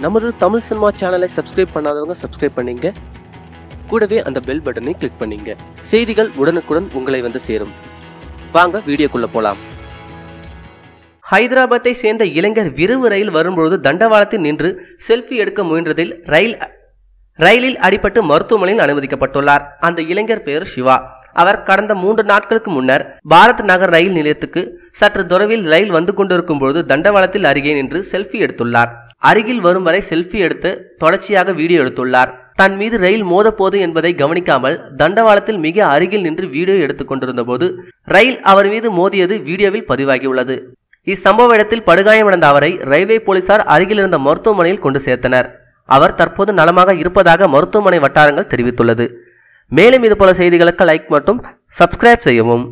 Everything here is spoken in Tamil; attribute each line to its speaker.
Speaker 1: நமது தமிழ் சினிமா சேனலை சப்ஸ்கிரைப் பண்ணாதவங்க சப்ஸ்கிரைப் பண்ணிங்க. கூடவே அந்த பெல் பட்டனை கிளிக் பண்ணிங்க. செய்திகள் உடனுக்குடன் உங்களை வந்து சேரும். வாங்க வீடியோக்குள்ள போலாம். ஹைதராபாத்தை சேர்ந்த இளைஞர் விரைவு ரயில் வரும்பொழுது தண்டவாளத்தில் நின்று செல்ஃபி எடுக்க முயன்றதில் ரயில் ரயிலில் அடிபட்டு மருத்துவமனையில் அனுமதிக்கப்பட்டுள்ளார். அந்த இளைஞர் பெயர் சிவா. அவர் கடந்த மூன்று நாட்களுக்கு முன்னர் பாரத் நகர் ரயில் நிலையத்துக்கு சற்று தொலைவில் ரயில் வந்து கொண்டிருக்கும் பொழுது தண்டவாளத்தில் அருகே நின்று செல்ஃபி எடுத்துள்ளார். அருகில் வரும் வரை செல்ஃபி எடுத்து தொடர்ச்சியாக வீடியோ எடுத்துள்ளார். தன் மீது ரயில் மோதப்போது என்பதை கவனிக்காமல் தண்டவாளத்தில் மிக அருகில் நின்று வீடியோ எடுத்துக் கொண்டிருந்த போது ரயில் அவர் மீது மோதியது வீடியோவில் பதிவாகியுள்ளது. இச்சம்பவ இடத்தில் படுகாயமடைந்த அவரை ரயில்வே போலீசார் அருகில் இருந்த மருத்துவமனையில் கொண்டு சேர்த்தனர். அவர் தற்போது நலமாக இருப்பதாக மருத்துவமனை வட்டாரங்கள் தெரிவித்துள்ளது. மேலும் இதுபோல செய்திகளுக்கு லைக் மற்றும் சப்ஸ்கிரைப் செய்யவும்.